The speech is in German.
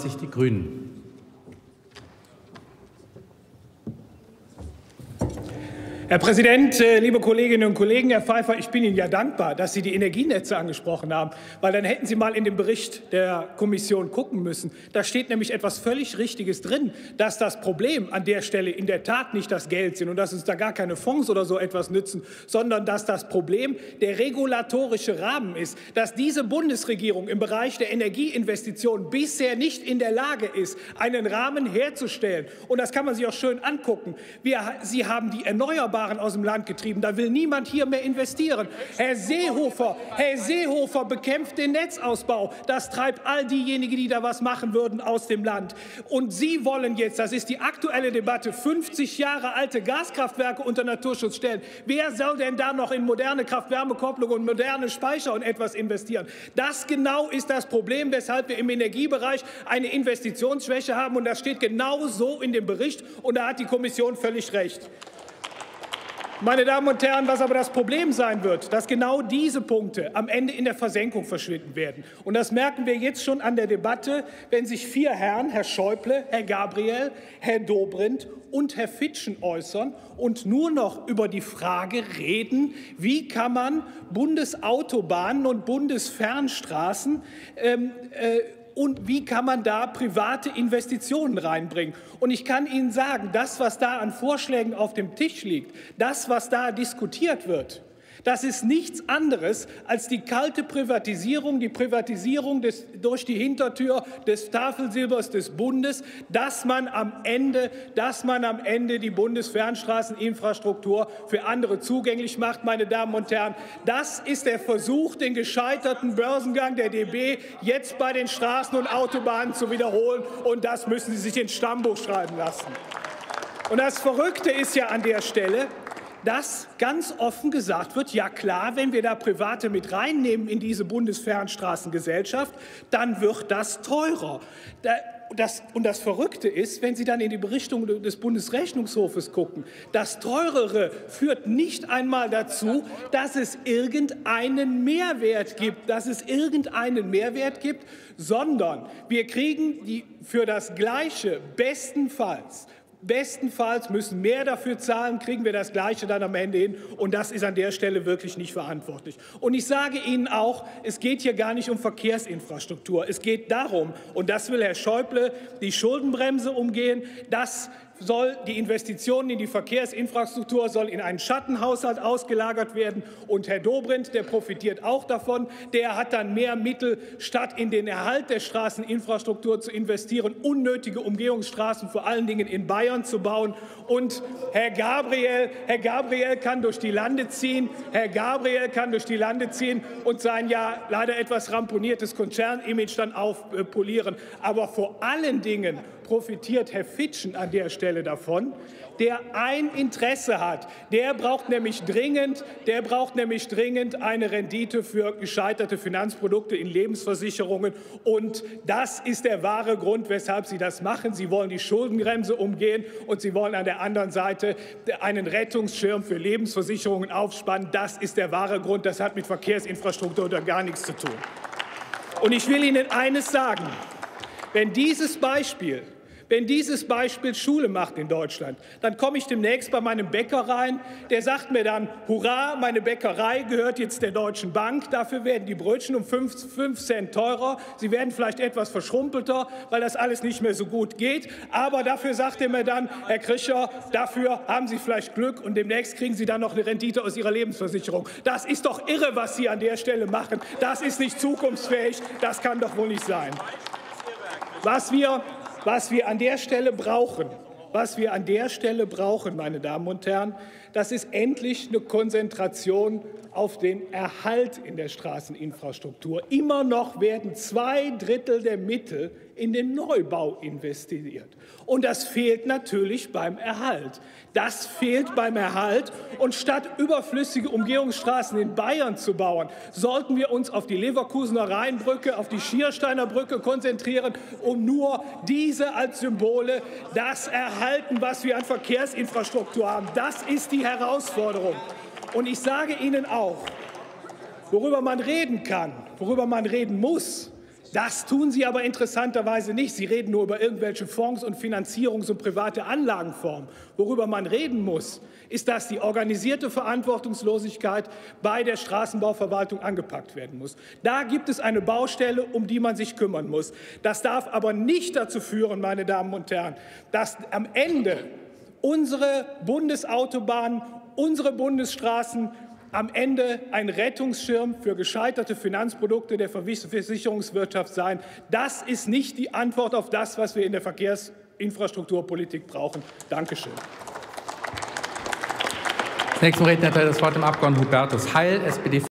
sich die Grünen. Herr Präsident, äh, liebe Kolleginnen und Kollegen, Herr Pfeiffer, ich bin Ihnen ja dankbar, dass Sie die Energienetze angesprochen haben, weil dann hätten Sie mal in den Bericht der Kommission gucken müssen. Da steht nämlich etwas völlig Richtiges drin, dass das Problem an der Stelle in der Tat nicht das Geld sind und dass uns da gar keine Fonds oder so etwas nützen, sondern dass das Problem der regulatorische Rahmen ist, dass diese Bundesregierung im Bereich der Energieinvestitionen bisher nicht in der Lage ist, einen Rahmen herzustellen. Und das kann man sich auch schön angucken. Wir, Sie haben die Erneuerbaren Erneuerbaren aus dem Land getrieben. Da will niemand hier mehr investieren. Herr Seehofer, Herr Seehofer bekämpft den Netzausbau. Das treibt all diejenigen, die da was machen würden, aus dem Land. Und Sie wollen jetzt, das ist die aktuelle Debatte, 50 Jahre alte Gaskraftwerke unter Naturschutz stellen. Wer soll denn da noch in moderne Kraft-Wärme-Kopplung und moderne Speicher und etwas investieren? Das genau ist das Problem, weshalb wir im Energiebereich eine Investitionsschwäche haben. Und das steht genau so in dem Bericht. Und da hat die Kommission völlig recht. Meine Damen und Herren, was aber das Problem sein wird, dass genau diese Punkte am Ende in der Versenkung verschwinden werden. Und das merken wir jetzt schon an der Debatte, wenn sich vier Herren, Herr Schäuble, Herr Gabriel, Herr Dobrindt und Herr Fitschen äußern und nur noch über die Frage reden, wie kann man Bundesautobahnen und Bundesfernstraßen ähm, äh, und wie kann man da private Investitionen reinbringen. Und ich kann Ihnen sagen, das, was da an Vorschlägen auf dem Tisch liegt, das, was da diskutiert wird, das ist nichts anderes als die kalte Privatisierung, die Privatisierung des, durch die Hintertür des Tafelsilbers des Bundes, dass man am Ende, dass man am Ende die Bundesfernstraßeninfrastruktur für andere zugänglich macht, meine Damen und Herren. Das ist der Versuch, den gescheiterten Börsengang der DB jetzt bei den Straßen und Autobahnen zu wiederholen. Und das müssen Sie sich ins Stammbuch schreiben lassen. Und das Verrückte ist ja an der Stelle, dass ganz offen gesagt wird, ja klar, wenn wir da Private mit reinnehmen in diese Bundesfernstraßengesellschaft, dann wird das teurer. Das, und das Verrückte ist, wenn Sie dann in die Berichtung des Bundesrechnungshofes gucken, das Teurere führt nicht einmal dazu, dass es irgendeinen Mehrwert gibt, dass es irgendeinen Mehrwert gibt, sondern wir kriegen die für das Gleiche bestenfalls Bestenfalls müssen mehr dafür zahlen, kriegen wir das Gleiche dann am Ende hin. Und das ist an der Stelle wirklich nicht verantwortlich. Und ich sage Ihnen auch, es geht hier gar nicht um Verkehrsinfrastruktur. Es geht darum, und das will Herr Schäuble, die Schuldenbremse umgehen, dass soll die Investitionen in die Verkehrsinfrastruktur soll in einen Schattenhaushalt ausgelagert werden. Und Herr Dobrindt, der profitiert auch davon, der hat dann mehr Mittel, statt in den Erhalt der Straßeninfrastruktur zu investieren, unnötige Umgehungsstraßen vor allen Dingen in Bayern zu bauen. Und Herr Gabriel, Herr Gabriel kann durch die Lande ziehen. Herr Gabriel kann durch die Lande ziehen und sein ja leider etwas ramponiertes Konzernimage dann aufpolieren. Aber vor allen Dingen profitiert Herr Fitschen an der Stelle davon, der ein Interesse hat. Der braucht nämlich dringend, der braucht nämlich dringend eine Rendite für gescheiterte Finanzprodukte in Lebensversicherungen. Und das ist der wahre Grund, weshalb Sie das machen. Sie wollen die Schuldenbremse umgehen und Sie wollen an der anderen Seite einen Rettungsschirm für Lebensversicherungen aufspannen. Das ist der wahre Grund. Das hat mit Verkehrsinfrastruktur gar nichts zu tun. Und ich will Ihnen eines sagen. Wenn dieses Beispiel wenn dieses Beispiel Schule macht in Deutschland, dann komme ich demnächst bei meinem Bäcker rein, der sagt mir dann, hurra, meine Bäckerei gehört jetzt der Deutschen Bank, dafür werden die Brötchen um 5, 5 Cent teurer, sie werden vielleicht etwas verschrumpelter, weil das alles nicht mehr so gut geht, aber dafür sagt er mir dann, Herr Krischer, dafür haben Sie vielleicht Glück und demnächst kriegen Sie dann noch eine Rendite aus Ihrer Lebensversicherung. Das ist doch irre, was Sie an der Stelle machen. Das ist nicht zukunftsfähig, das kann doch wohl nicht sein. Was wir was wir an der Stelle brauchen, was wir an der Stelle brauchen, meine Damen und Herren, das ist endlich eine Konzentration auf den Erhalt in der Straßeninfrastruktur. Immer noch werden zwei Drittel der Mittel in den Neubau investiert. Und das fehlt natürlich beim Erhalt. Das fehlt beim Erhalt. Und statt überflüssige Umgehungsstraßen in Bayern zu bauen, sollten wir uns auf die Leverkusener Rheinbrücke, auf die Schiersteiner Brücke konzentrieren, um nur diese als Symbole das erhalten, was wir an Verkehrsinfrastruktur haben. Das ist die Herausforderung. Und ich sage Ihnen auch, worüber man reden kann, worüber man reden muss, Das tun Sie aber interessanterweise nicht. Sie reden nur über irgendwelche Fonds und Finanzierungs- und private Anlagenformen. Worüber man reden muss, ist, dass die organisierte Verantwortungslosigkeit bei der Straßenbauverwaltung angepackt werden muss. Da gibt es eine Baustelle, um die man sich kümmern muss. Das darf aber nicht dazu führen, meine Damen und Herren, dass am Ende unsere Bundesautobahnen, unsere Bundesstraßen am Ende ein Rettungsschirm für gescheiterte Finanzprodukte der Versicherungswirtschaft sein. Das ist nicht die Antwort auf das, was wir in der Verkehrsinfrastrukturpolitik brauchen. Dankeschön. Nächsten Redner hat das Wort im Abgeordneten Hubertus Heil, SPD.